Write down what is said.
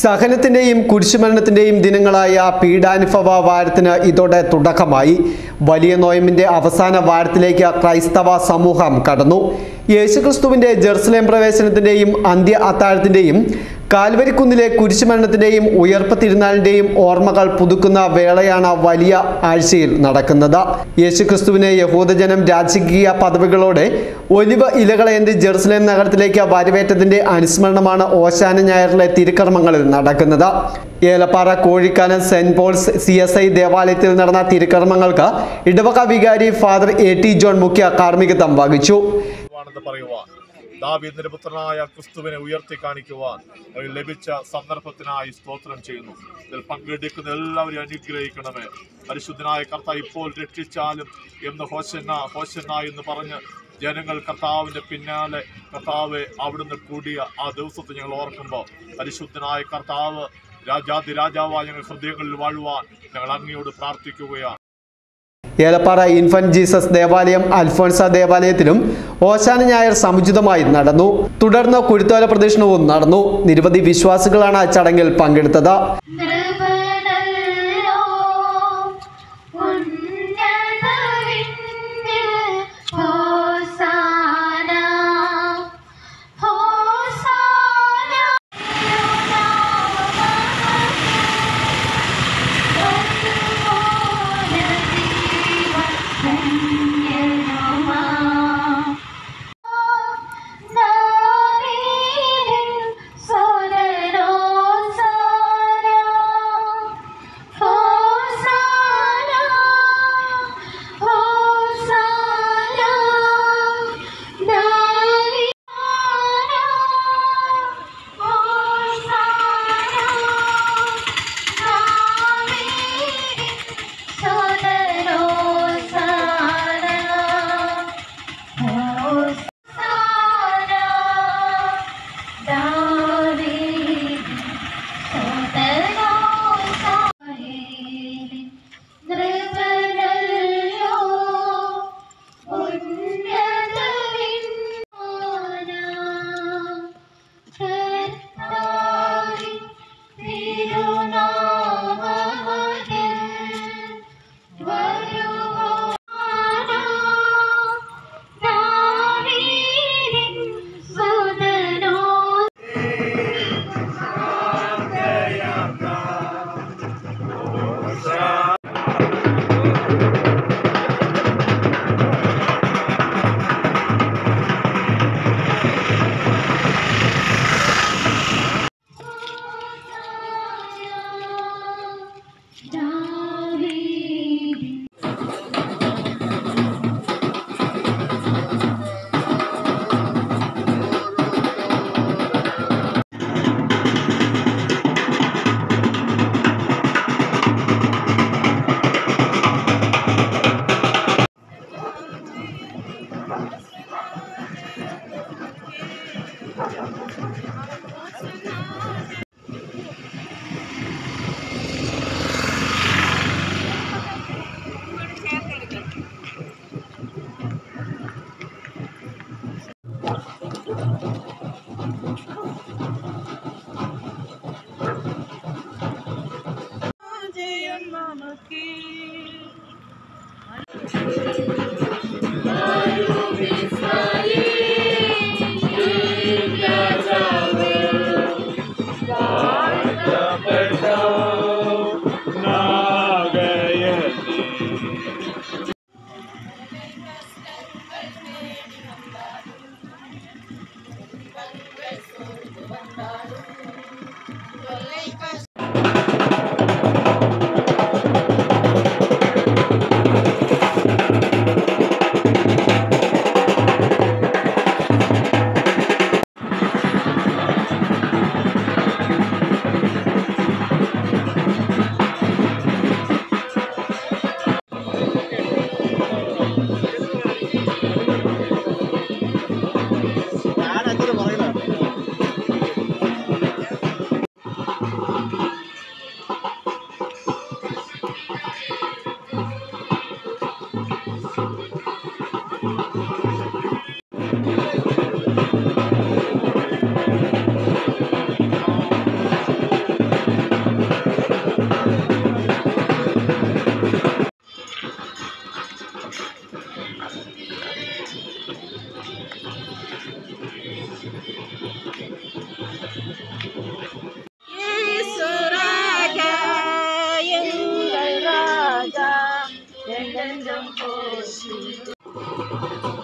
സഹനത്തിന്റെയും കുരിശുമരണത്തിന്റെയും ദിനങ്ങളായ പീഡാനുഭവ വാരത്തിന് ഇതോടെ തുടക്കമായി. വലിയ നോയമ്പിന്റെ അവസാന വാരത്തിലേക്ക് ക്രൈസ്തവ സമൂഹം കടന്നു. യേശുക്രിസ്തുവിന്റെ ജെറുസലേം പ്രവേശനത്തിന്റെയും അന്ത്യ അത്താഴത്തിന്റെയും കാൽവരിക്കുന്നിലെ കുരിശുമരണത്തിന്റെയും ഉയർപ്പ് തിരുനാളിന്റെയും ഓർമ്മകൾ പുതുക്കുന്ന വേളയാണ് വലിയ ആഴ്ചയിൽ നടക്കുന്നത്. യേശുക്രിസ്തുവിനെ യഹൂദജനം രാജകീയ പദവികളോടെ ഒലിവ് ഇലകളേന്തി ജെറുസലേം നഗരത്തിലേക്ക് വരവേറ്റതിന്റെ അനുസ്മരണമാണ് ഓശാന ഞായറിലെ തിരുക്കർമ്മങ്ങളിൽ നടക്കുന്നത്. Elappara Kozhikkanam saint Paul's C S I ദേവാലയത്തിൽ നടന്ന തിരുക്കർമ്മങ്ങൾക്ക് ഇടവക വികാരി ഫാദർ എ ടി ജോൺ മുഖ്യ കാർമ്മികത്വം വഹിച്ചു. പറയുവാൻ ദാവീദിന്റെ പുത്രനായ ക്രിസ്തുവിനെ ഉയർത്തി കാണിക്കുവാൻ ലഭിച്ച സന്ദർഭത്തിനായി സ്തോത്രം ചെയ്യുന്നു. ഇതിൽ പങ്കെടുക്കുന്ന എല്ലാവരെയും അനുഗ്രഹിക്കണമേ. പരിശുദ്ധനായ കർത്ത ഇപ്പോൾ രക്ഷിച്ചാലും എന്ന് ഹോശന്ന ഹോശന്ന എന്ന് പറഞ്ഞ് ജനങ്ങൾ കർത്താവിന്റെ പിന്നാലെ കർത്താവ് അവിടുന്ന് കൂടിയ ആ ദിവസത്തെ ഞങ്ങൾ ഓർക്കുമ്പോൾ പരിശുദ്ധനായ കർത്താവ് രാജാതി രാജാവായ ഞങ്ങൾ ഹൃദയങ്ങളിൽ വാഴുവാൻ ഞങ്ങൾ അങ്ങയോട് പ്രാർത്ഥിക്കുകയാണ്. ഏലപ്പാറ ഇൻഫന്റ് ജീസസ് ദേവാലയം അൽഫോൻസ ദേവാലയത്തിലും ഓശാന ഞായർ സമുചിതമായി നടന്നു. തുടർന്ന് കുരുത്തോല പ്രദക്ഷിണവും നടന്നു. നിരവധി വിശ്വാസികളാണ് ചടങ്ങിൽ പങ്കെടുത്തത്. Lakers. Gracias.